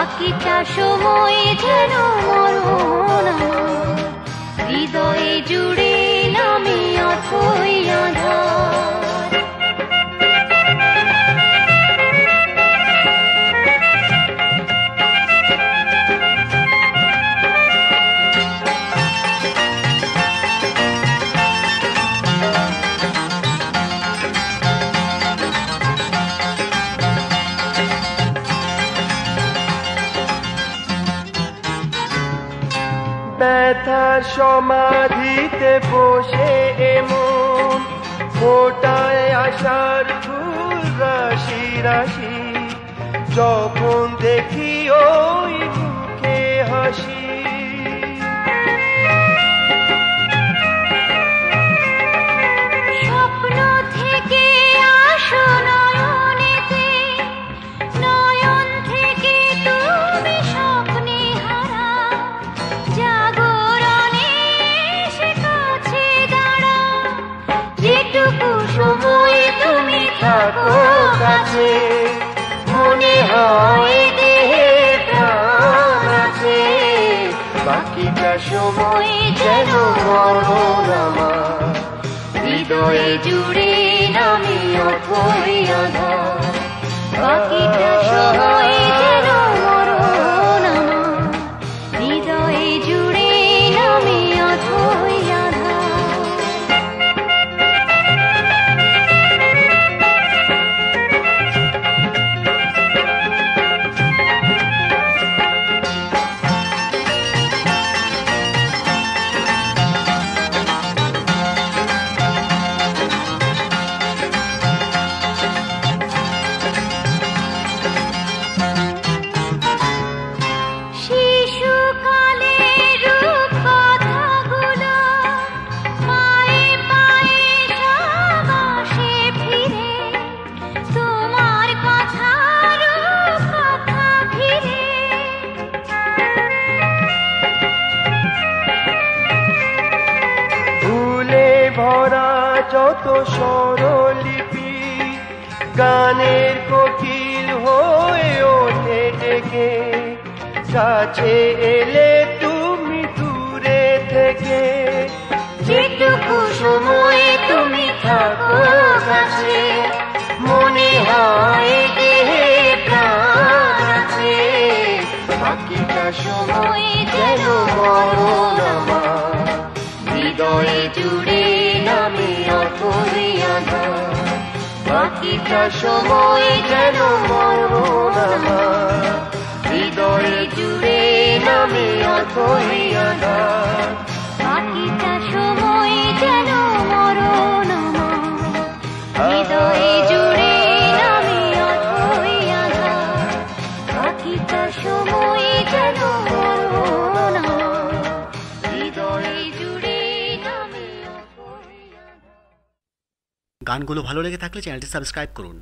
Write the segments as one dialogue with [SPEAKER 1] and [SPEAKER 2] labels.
[SPEAKER 1] বাকিটা সময় যেন মরণ। হৃদয়ে জুড়ে নামে অথই আধার ব্যথার সমাধিতে বসে এমন ফোটায় আসার ফুল রাশি রাশি যখন দেখি ওই মুখে হাসি।
[SPEAKER 2] সময়
[SPEAKER 1] যেন মরণ
[SPEAKER 2] জুড়ে নামে অথই আধার। বাকিটা সময়
[SPEAKER 1] কাছে এলে তুমি দূরে থেকে।
[SPEAKER 2] যেটুকু সময় তুমি থাকো কাছে,
[SPEAKER 1] মনে হয় দেহে প্রাণ আছে। বাকিটা সময় যেন মরণ আমার। হৃদয়ে জুড়ে নামে অথই আধার বাকিটা সময় যেন মরণ আমার।
[SPEAKER 3] গানগুলো ভালো লেগে থাকলে চ্যানেলটি সাবস্ক্রাইব করুন।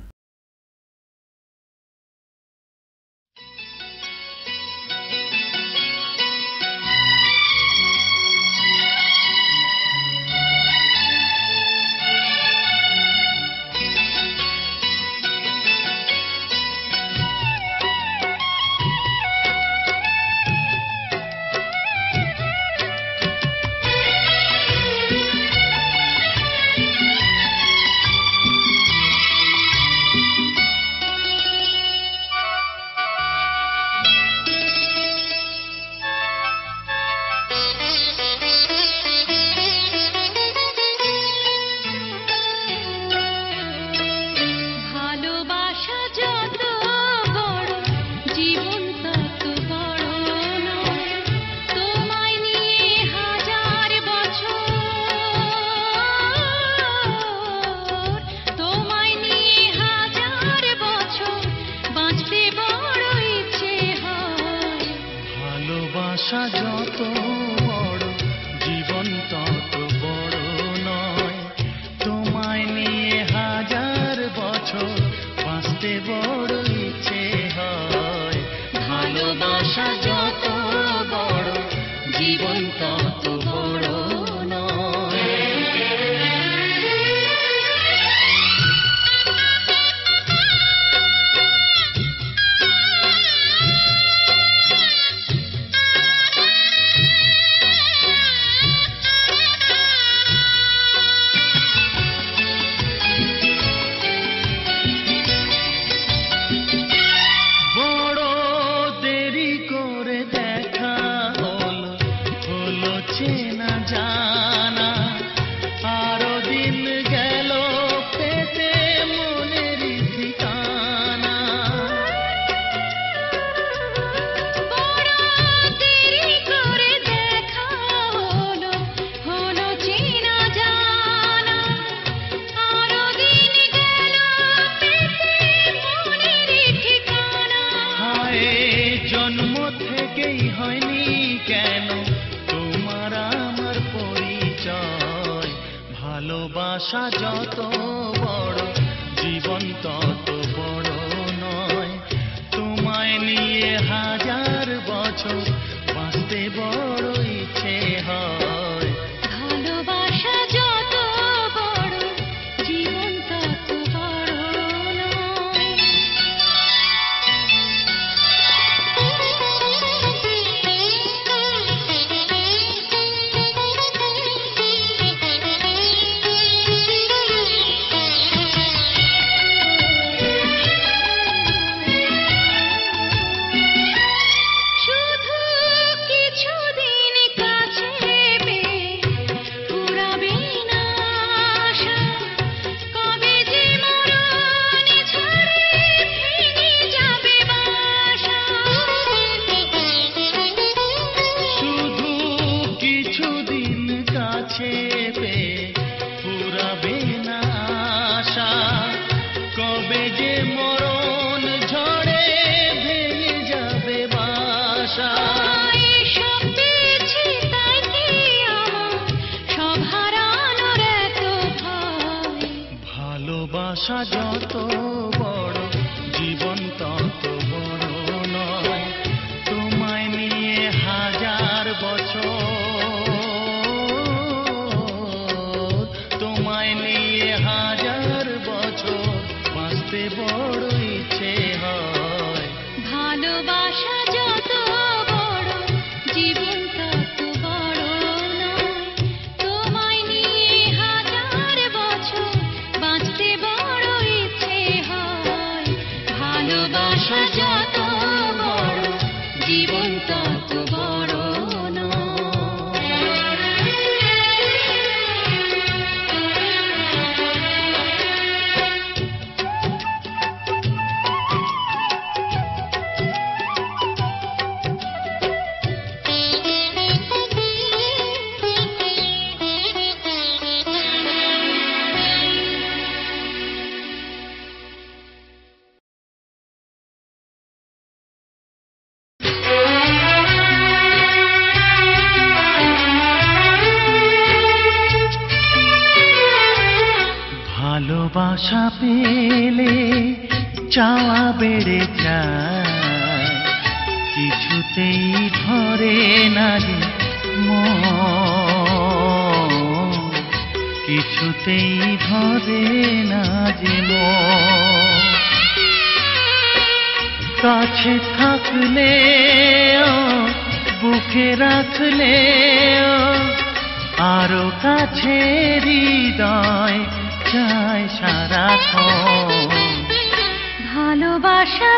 [SPEAKER 1] ভালোবাসা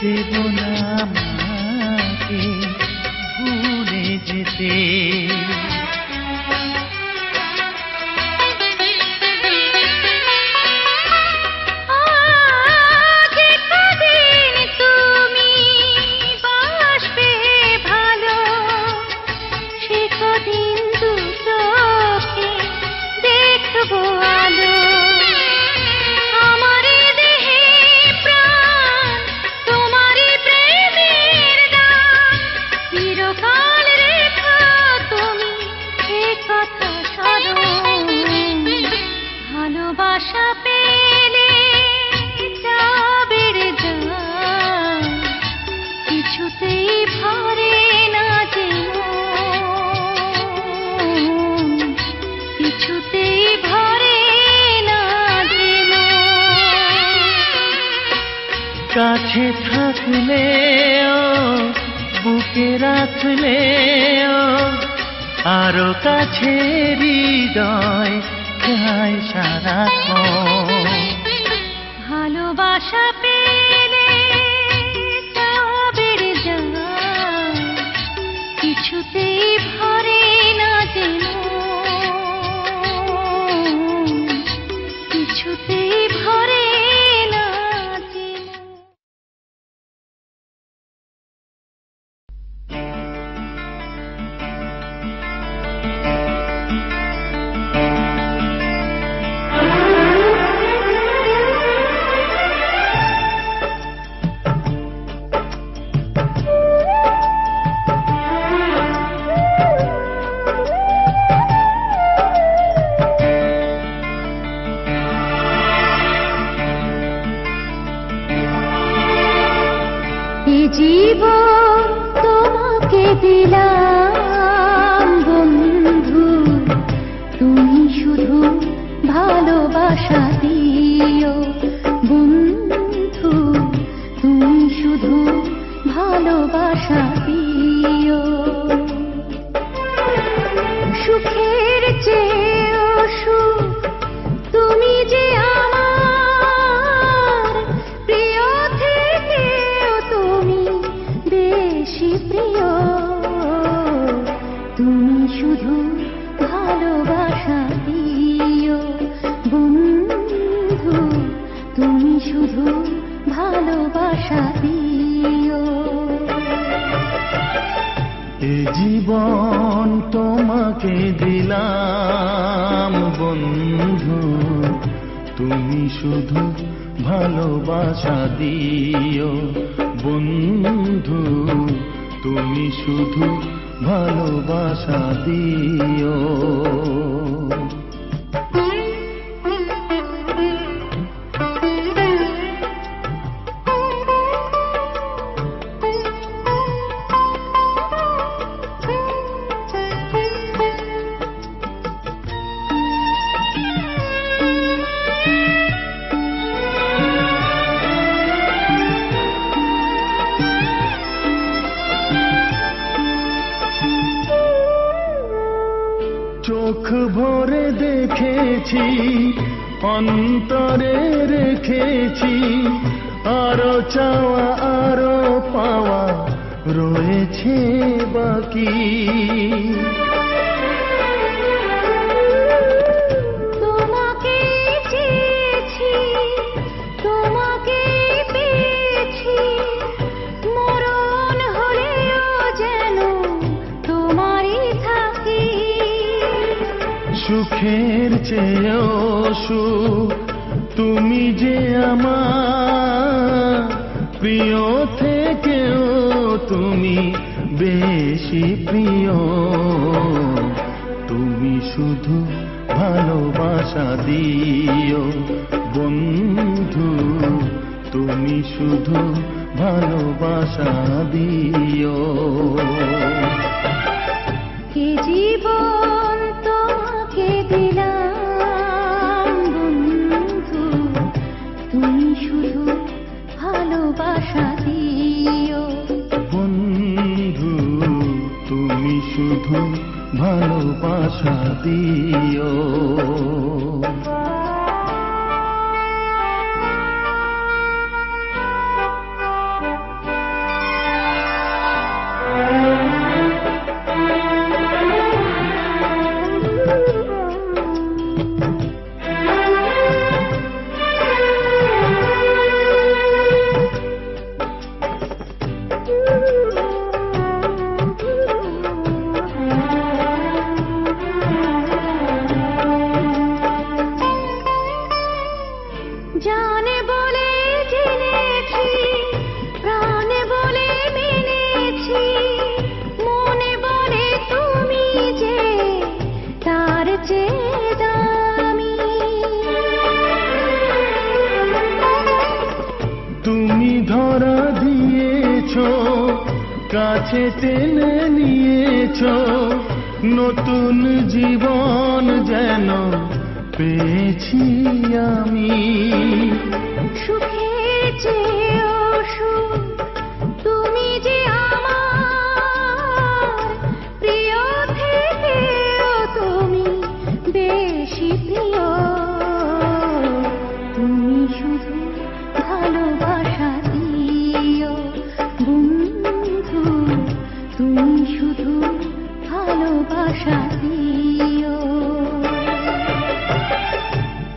[SPEAKER 4] দেব না মাকে
[SPEAKER 1] ভুলে যেতে
[SPEAKER 5] শুধু ভালোবাসা দিও। বন্ধু তুমি শুধু ভালোবাসা দিও। শুধু ভালোবাসা দিও।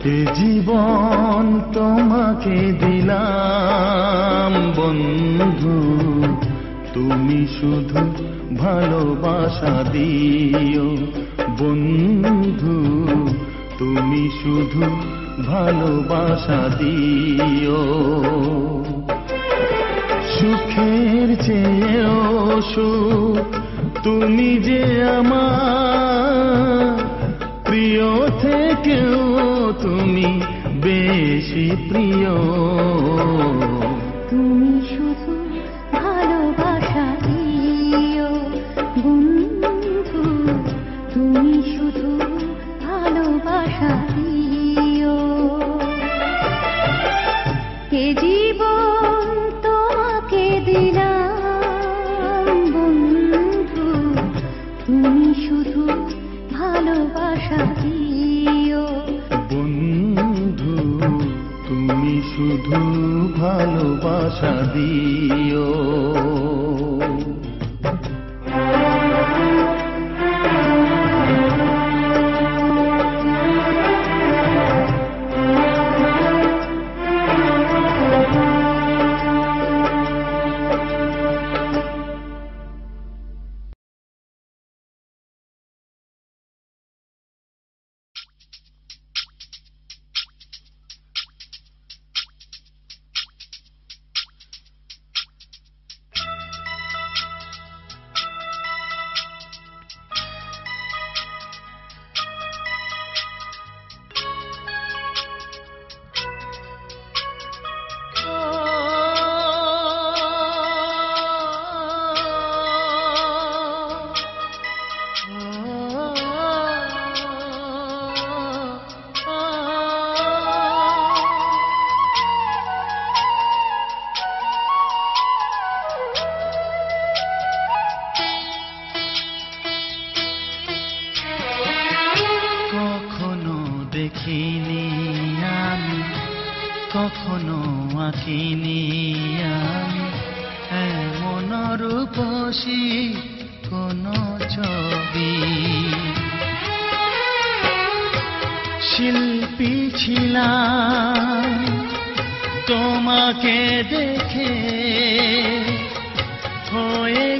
[SPEAKER 6] জীবন তোমাকে দিলাম, বন্ধু। তুমি শুধু ভালোবাসা দিও, বন্ধু। তুমি শুধু ভালোবাসা দিও। সুখের চেয়েও সুখ, তুমি যে আমার প্রিয় থেকেও তুমি বেশি প্রিয়। তুমি শুধু ভালোবাসা দিও। বন্ধু তুমি শুধু ভালোবাসা
[SPEAKER 5] শুধু ভালোবাসা দিও। দেখে হয়ে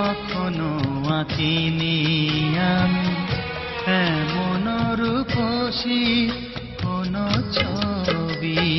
[SPEAKER 5] কখনো আঁকিনি আমি। এমন রূপসী কোন ছবি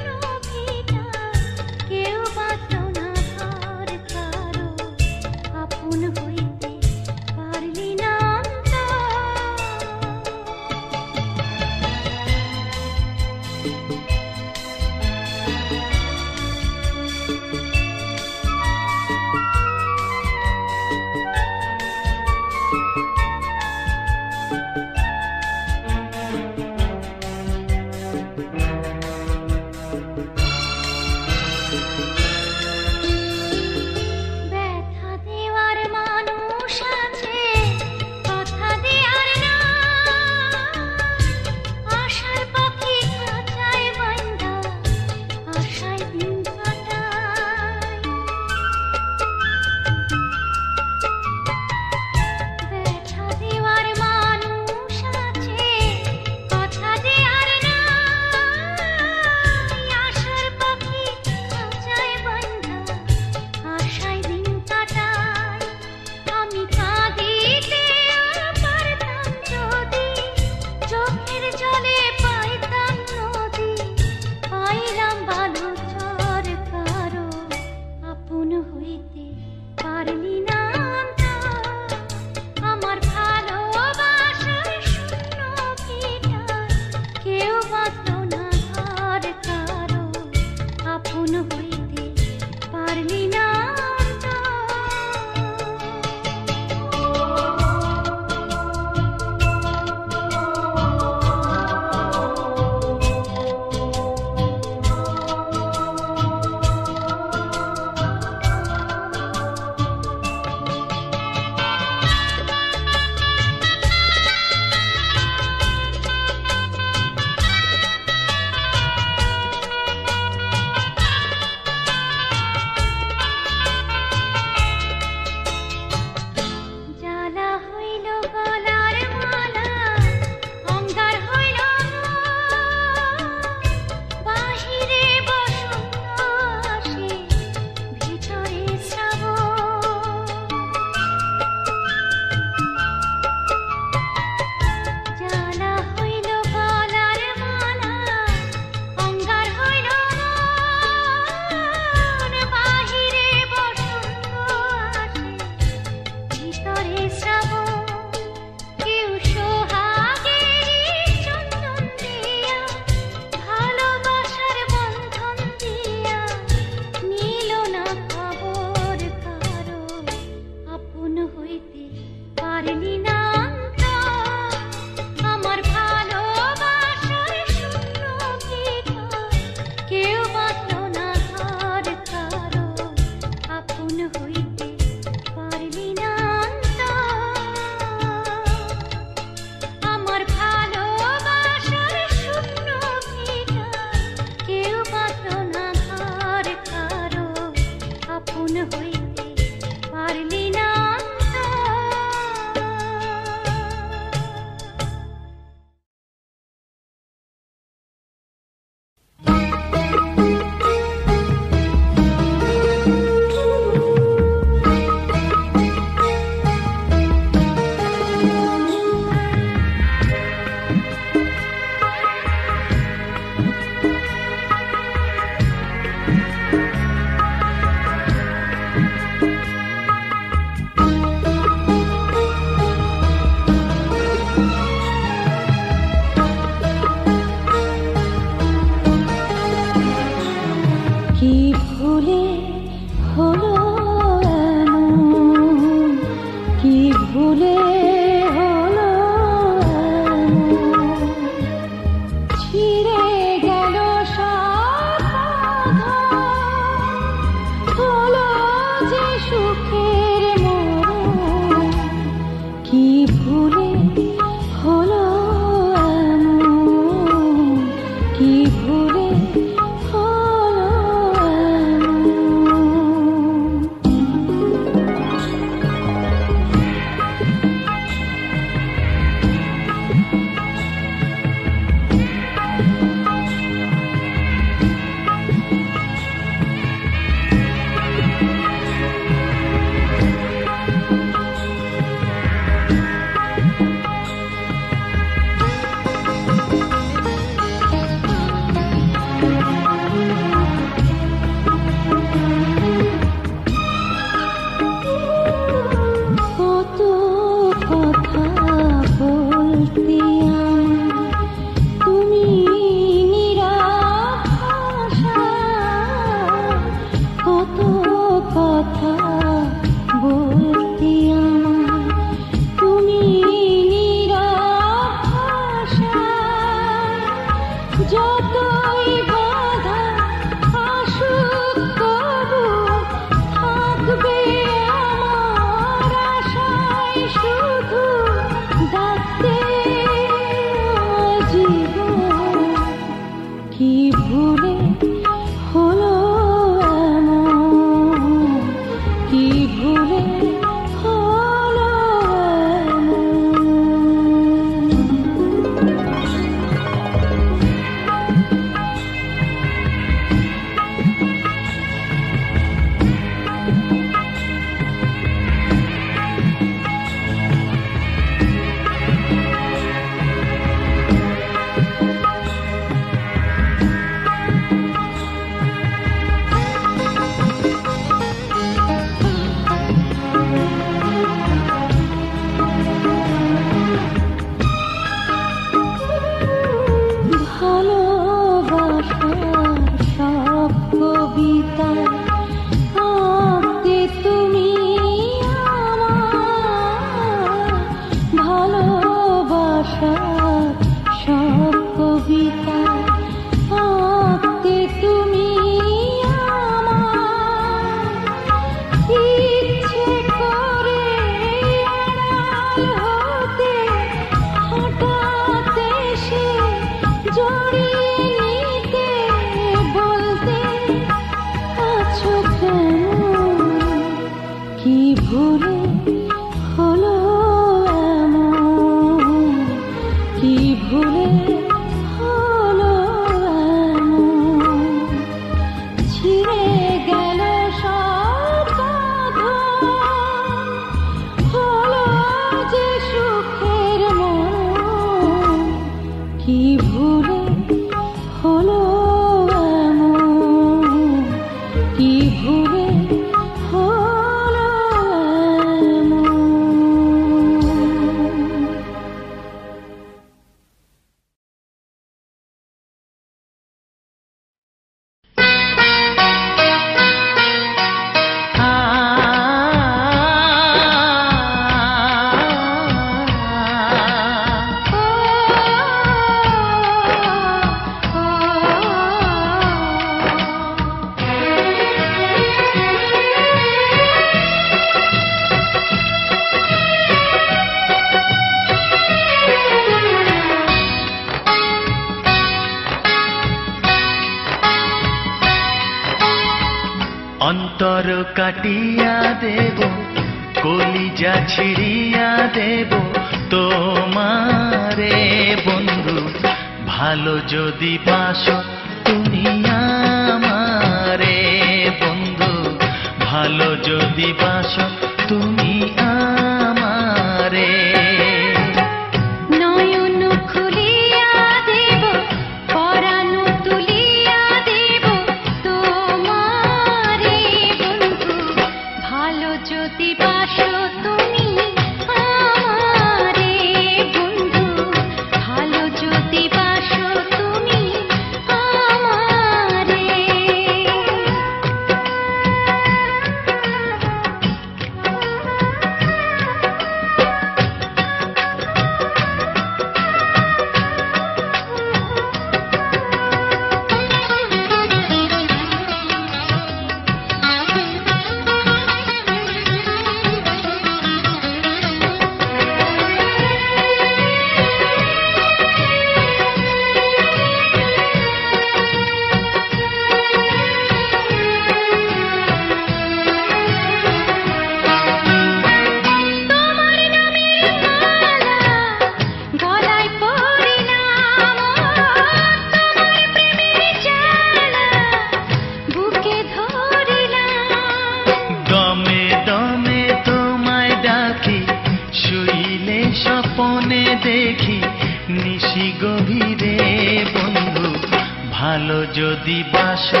[SPEAKER 1] ভালো
[SPEAKER 5] যদি বাসো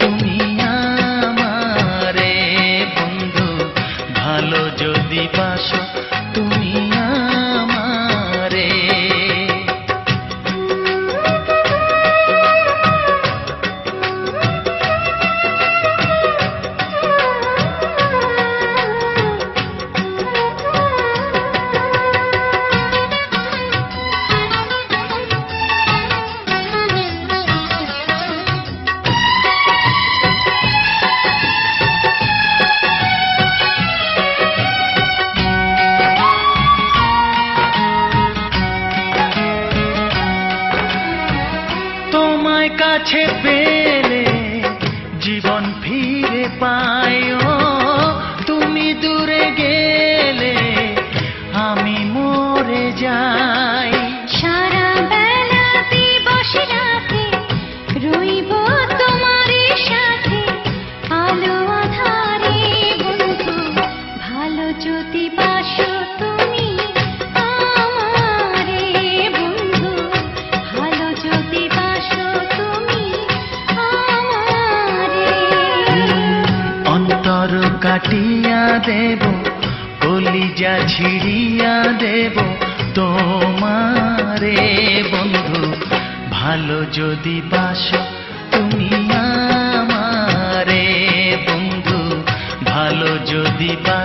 [SPEAKER 5] তুমি আমারে বন্ধু। ভালো যদি বাসো
[SPEAKER 1] কাটিয়া দেব, কলিজা ছিড়িয়া দেব। তোমারে বন্ধু, ভালো যদি বাস তুমি আমারে
[SPEAKER 5] বন্ধু, ভালো যদি বাস